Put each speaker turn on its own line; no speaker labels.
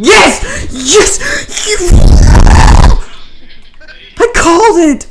Yes! Yes! You... I called it!